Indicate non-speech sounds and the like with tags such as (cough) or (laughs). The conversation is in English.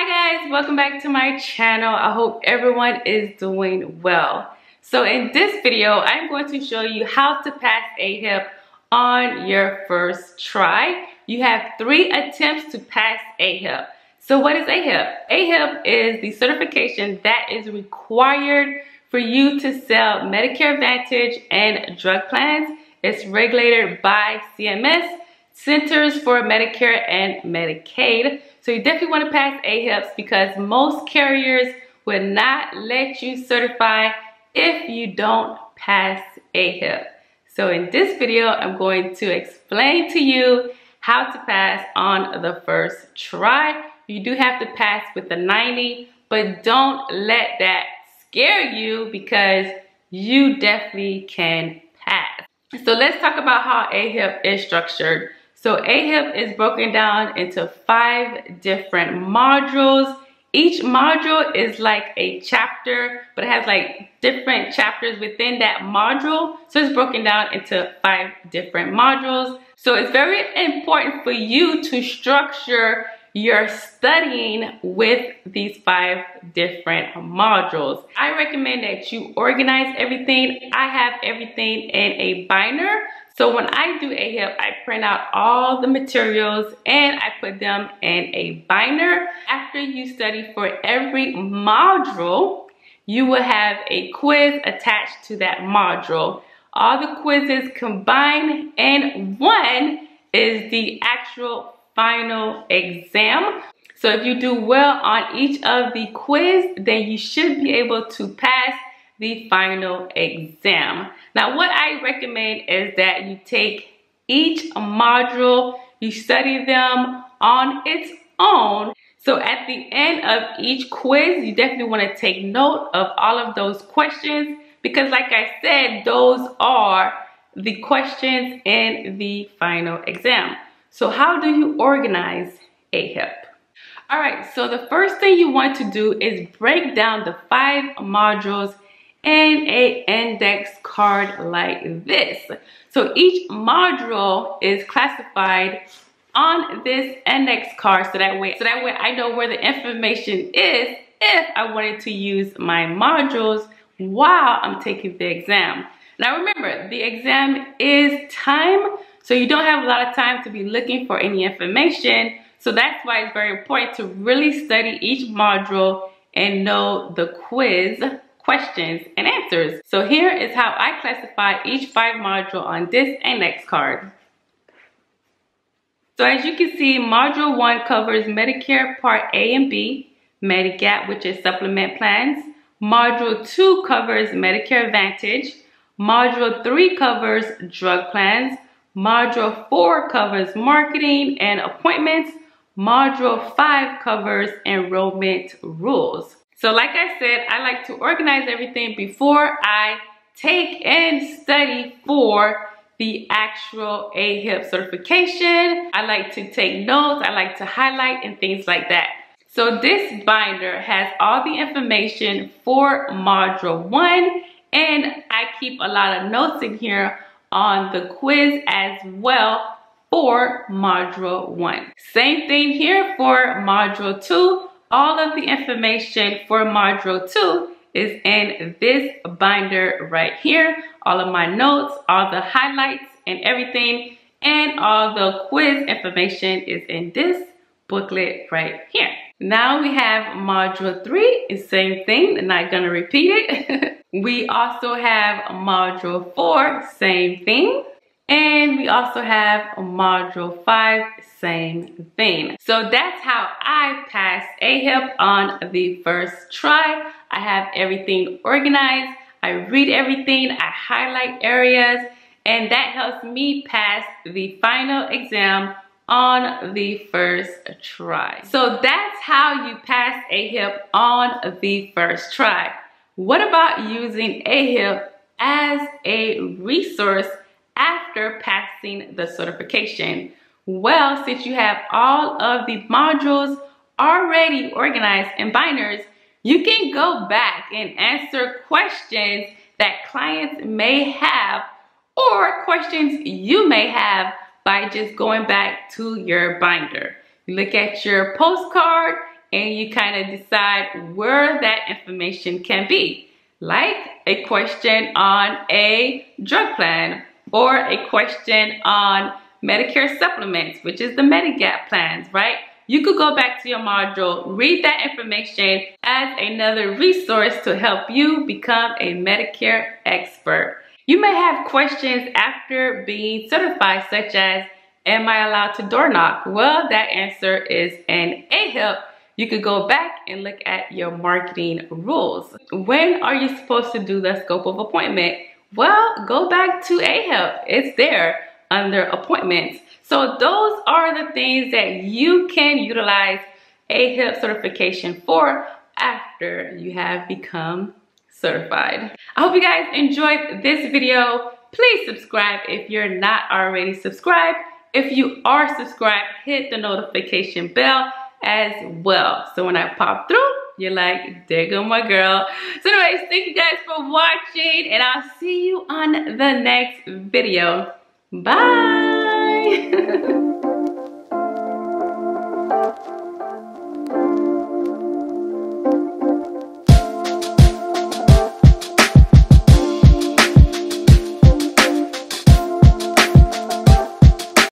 Hi guys, welcome back to my channel. I hope everyone is doing well. So in this video, I'm going to show you how to pass AHIP on your first try. You have three attempts to pass AHIP. So what is AHIP? AHIP is the certification that is required for you to sell Medicare Advantage and drug plans. It's regulated by CMS, Centers for Medicare and Medicaid. So you definitely want to pass AHIPs because most carriers will not let you certify if you don't pass AHIP. So in this video, I'm going to explain to you how to pass on the first try. You do have to pass with the 90, but don't let that scare you because you definitely can pass. So let's talk about how AHIP is structured. So AHIP is broken down into five different modules. Each module is like a chapter, but it has like different chapters within that module. So it's broken down into five different modules. So it's very important for you to structure your studying with these five different modules. I recommend that you organize everything. I have everything in a binder. So when I do AHIP, I print out all the materials and I put them in a binder. After you study for every module, you will have a quiz attached to that module. All the quizzes combined and one is the actual final exam. So if you do well on each of the quiz, then you should be able to pass the final exam. Now what I recommend is that you take each module, you study them on its own. So at the end of each quiz, you definitely want to take note of all of those questions because like I said, those are the questions in the final exam. So how do you organize AHIP? All right, so the first thing you want to do is break down the five modules in a index card like this. So each module is classified on this index card so that way so that way I know where the information is if I wanted to use my modules while I'm taking the exam. Now remember, the exam is time so you don't have a lot of time to be looking for any information. So that's why it's very important to really study each module and know the quiz questions and answers. So here is how I classify each five module on this and next card. So as you can see, module one covers Medicare Part A and B, Medigap, which is supplement plans. Module two covers Medicare Advantage. Module three covers drug plans. Module 4 covers marketing and appointments. Module 5 covers enrollment rules. So like I said, I like to organize everything before I take and study for the actual AHIP certification. I like to take notes, I like to highlight and things like that. So this binder has all the information for module one and I keep a lot of notes in here on the quiz as well for module one. Same thing here for module two. All of the information for module two is in this binder right here. All of my notes, all the highlights and everything, and all the quiz information is in this booklet right here. Now we have module three, it's same thing, not gonna repeat it. (laughs) We also have module four, same thing. And we also have module five, same thing. So that's how I pass AHIP on the first try. I have everything organized. I read everything, I highlight areas, and that helps me pass the final exam on the first try. So that's how you pass AHIP on the first try. What about using AHIP as a resource after passing the certification? Well, since you have all of the modules already organized in binders, you can go back and answer questions that clients may have or questions you may have by just going back to your binder. You look at your postcard and you kind of decide where that information can be. Like a question on a drug plan or a question on Medicare supplements, which is the Medigap plans, right? You could go back to your module, read that information as another resource to help you become a Medicare expert. You may have questions after being certified, such as, am I allowed to door knock? Well, that answer is an AHIP. You could go back and look at your marketing rules. When are you supposed to do the scope of appointment? Well, go back to AHIP. It's there under appointments. So those are the things that you can utilize AHIP certification for after you have become certified. I hope you guys enjoyed this video. Please subscribe if you're not already subscribed. If you are subscribed, hit the notification bell as well. So when I pop through, you're like, there go my girl. So anyways, thank you guys for watching and I'll see you on the next video. Bye. (laughs)